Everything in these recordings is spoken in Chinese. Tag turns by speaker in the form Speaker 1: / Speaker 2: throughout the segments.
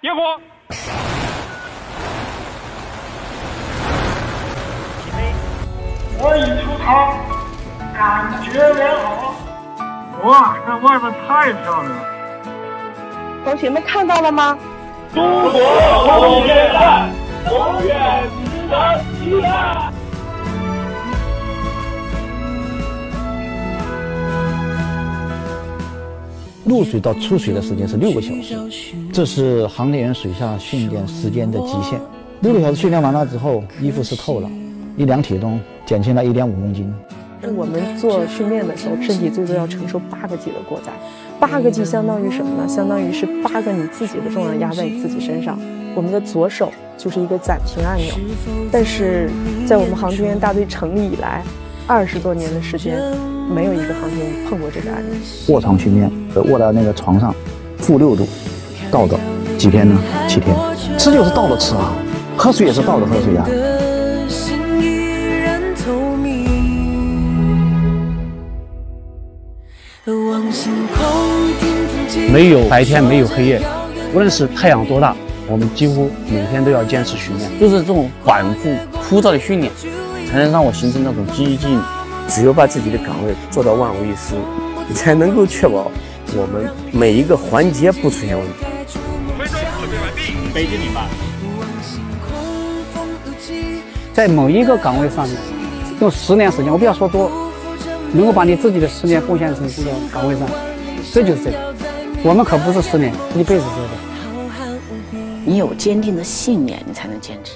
Speaker 1: 点火。
Speaker 2: 我已出舱，感觉良好。哇，这外面太漂亮了！
Speaker 3: 同学们看到了吗？
Speaker 1: 中国红叶战，永远值得期待。
Speaker 4: 入水到出水的时间是六个小时，这是航天员水下训练时间的极限。六个小时训练完了之后，衣服湿透了，一量体重减轻了一点五公斤。
Speaker 3: 我们做训练的时候，身体最多要承受八个 G 的过载，八个 G 相当于什么呢？相当于是八个你自己的重量压在你自己身上。我们的左手就是一个暂停按钮，但是在我们航天员大队成立以来，二十多年的时间，没有一个航天员碰过这个案子。
Speaker 4: 卧床训练，卧在那个床上，负六度，倒着几天呢？七天。吃就是倒着吃啊，喝水也是倒着喝水呀。
Speaker 5: 没有白天，没有黑夜，无论是太阳多大，我们几乎每天都要坚持训练。
Speaker 6: 就是这种反复枯燥的训练，才能让我形成那种积极。
Speaker 7: 只有把自己的岗位做到万无一失，你才能够确保我们每一个环节不出现问题。
Speaker 5: 在某一个岗位上面，用十年时间，我不要说多，能够把你自己的十年贡献成这个岗位上，这就是这个。我们可不是十年，一辈子做的。
Speaker 8: 你有坚定的信念，你才能坚持。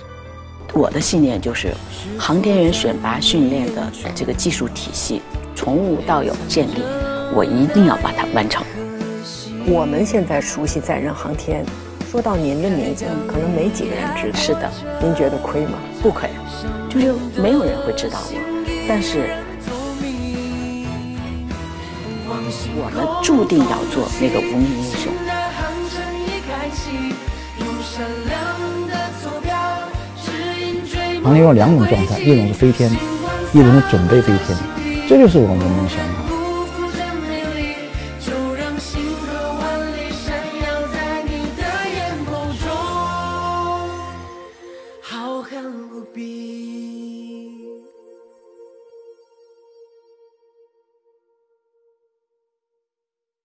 Speaker 8: 我的信念就是，航天员选拔训练的这个技术体系从无到有建立，我一定要把它完成。
Speaker 3: 我们现在熟悉载人航天，说到您的名字，可能没几个人知道。
Speaker 8: 是的，
Speaker 3: 您觉得亏吗？
Speaker 8: 不亏，就是没有人会知道我，但是我们注定要做那个无名英雄。
Speaker 4: 航天有两种状态，一种是飞天，一种是准备飞天，这就是我们的梦想。